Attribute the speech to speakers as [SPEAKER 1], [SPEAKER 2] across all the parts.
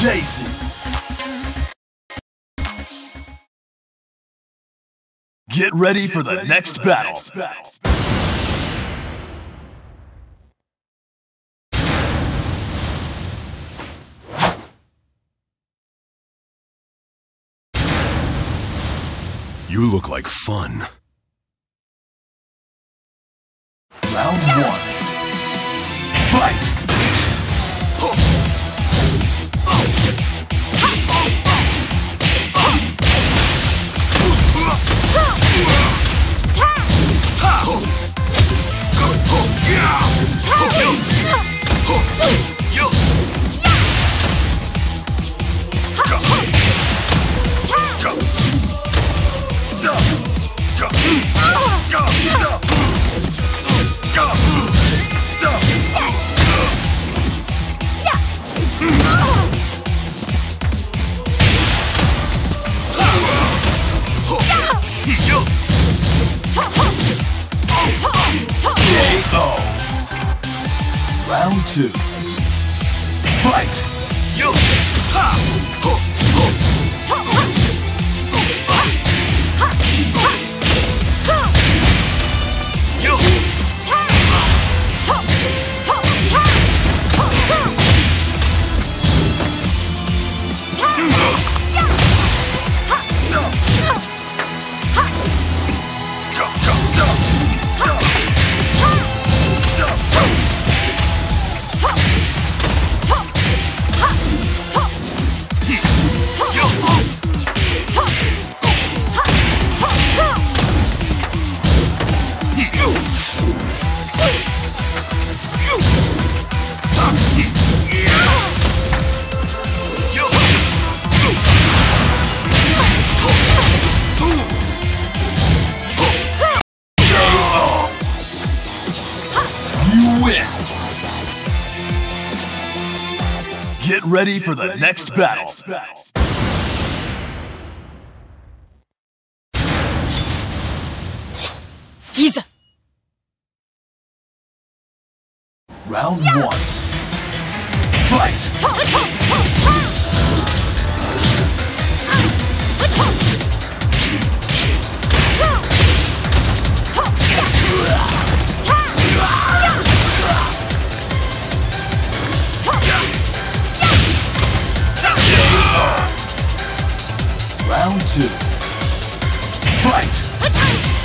[SPEAKER 1] Jaycee. Get ready for the next battle.
[SPEAKER 2] You look like fun.
[SPEAKER 1] Round one. Fight! Round two. Fight! You Get ready for the next battle. Round one. Fight! Round two. Fight!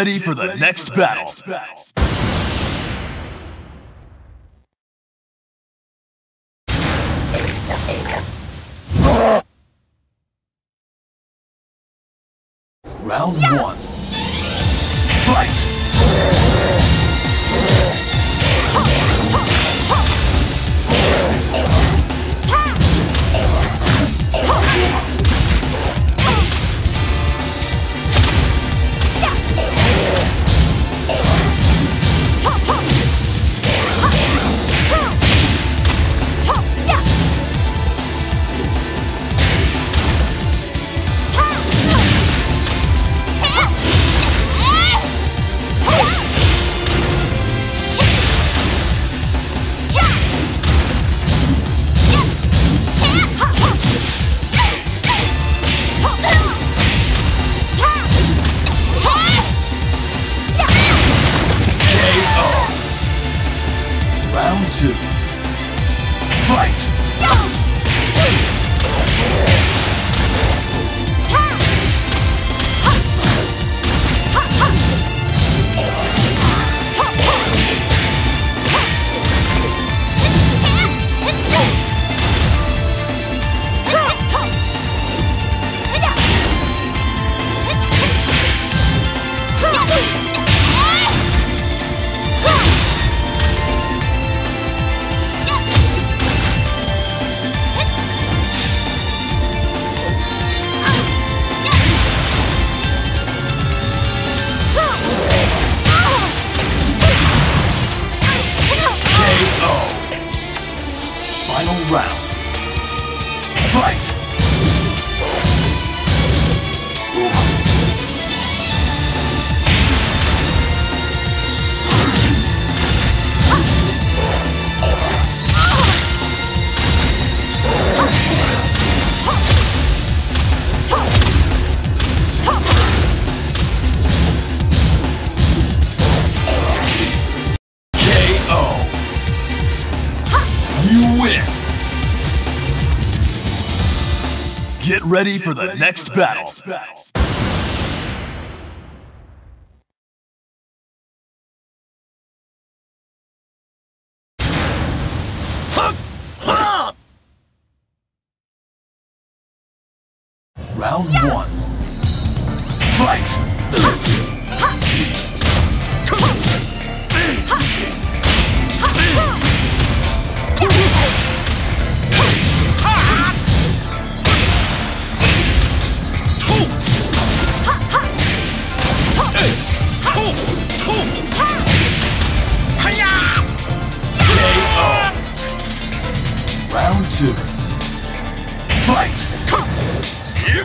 [SPEAKER 1] Get ready for the next battle. Round one. Fight! final round. Fight! Get ready for the next battle. Round one. Fight! Two. Fight! You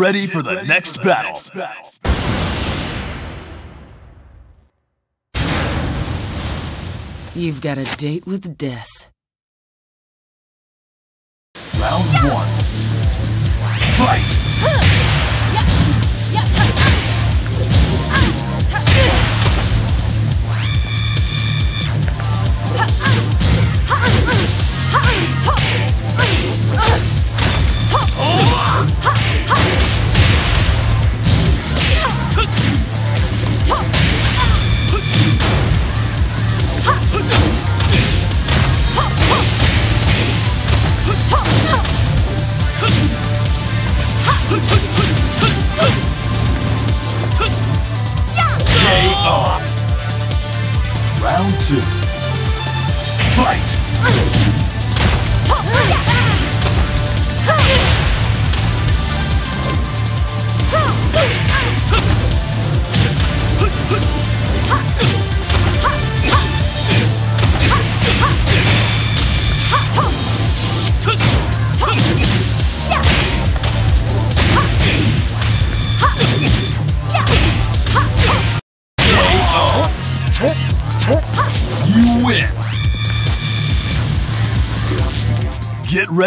[SPEAKER 1] Get ready for the next battle.
[SPEAKER 3] You've got a date with death.
[SPEAKER 1] Round one. Fight!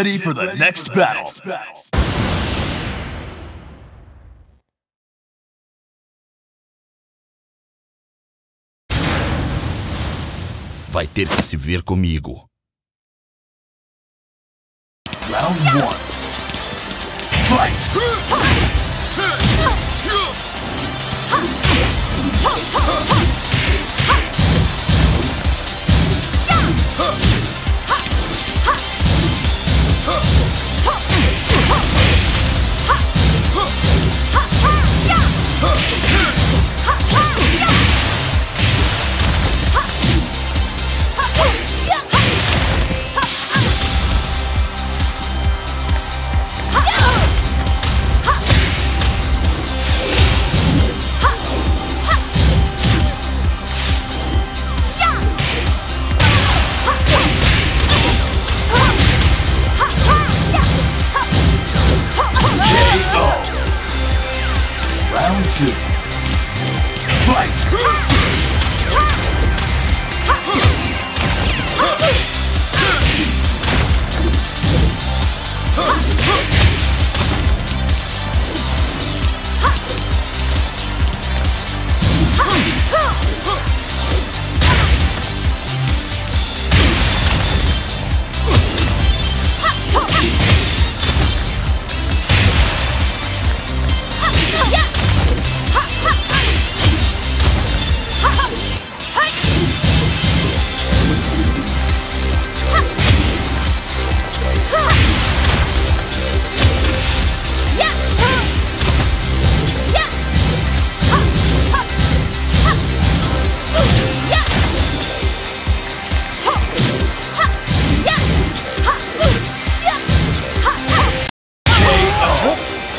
[SPEAKER 1] ready for the next battle.
[SPEAKER 3] Vai ter que se ver comigo.
[SPEAKER 1] Round one. Fight!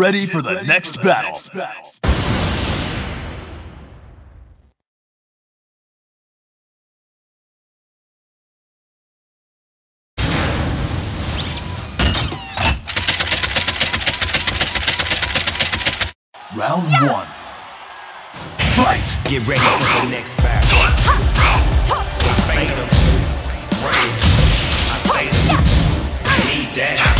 [SPEAKER 1] Get ready for the next battle. Round one. Fight!
[SPEAKER 4] Get ready for the next battle. I fade 'em. Run it. I. Need that.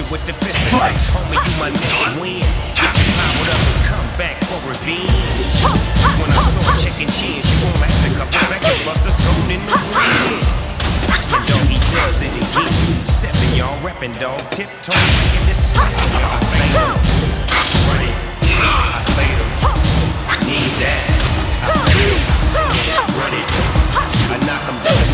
[SPEAKER 4] you with the fist
[SPEAKER 1] Fight.
[SPEAKER 4] You my next win. Get you powered up and come back for revenge. When I start checking chins, you won't last a couple seconds. Buster's thrown in the ring. And dog, he does it again. Stepping, y'all dog. This y'all. I it. I. I knock down.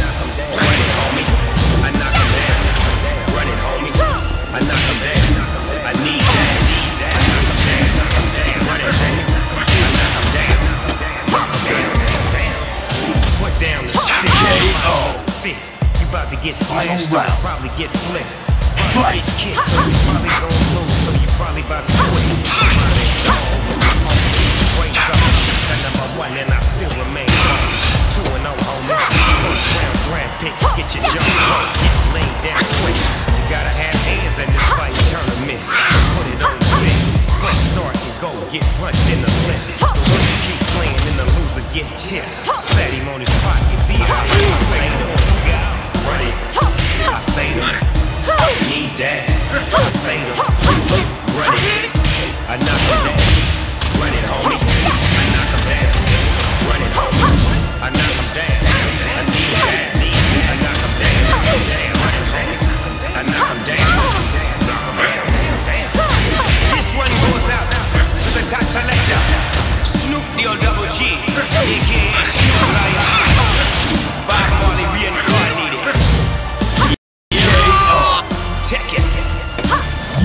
[SPEAKER 4] Smashed.
[SPEAKER 1] Round.
[SPEAKER 4] probably get flipped.
[SPEAKER 1] Fight.
[SPEAKER 4] Bitch so you probably gon' lose. So you probably about to quit. Run it, dog. Brains up. Stand number one, and I still remain one. Two and oh, homie. First round draft pick. Get your jump up. Get laid down quick. You gotta have hands in this fight tournament. Put it on the. Fresh start and go. Get punched in the lip. The winner keep playing and the loser get tipped. Sat him on his pockets. He out. I fade him. Run it. I fade. Need that. I fade it. I knock down. Run it, homie.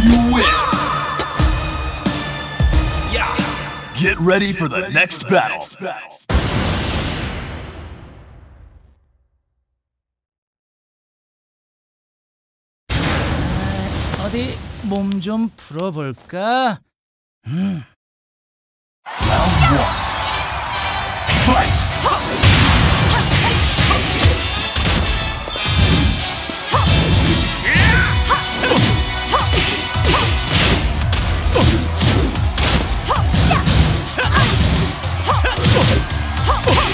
[SPEAKER 1] You win.
[SPEAKER 4] Yeah.
[SPEAKER 1] Get ready for the next battle.
[SPEAKER 5] 어디 몸 좀 풀어볼까?
[SPEAKER 1] Round one. Fight. KO. Round two. Fight. Oh!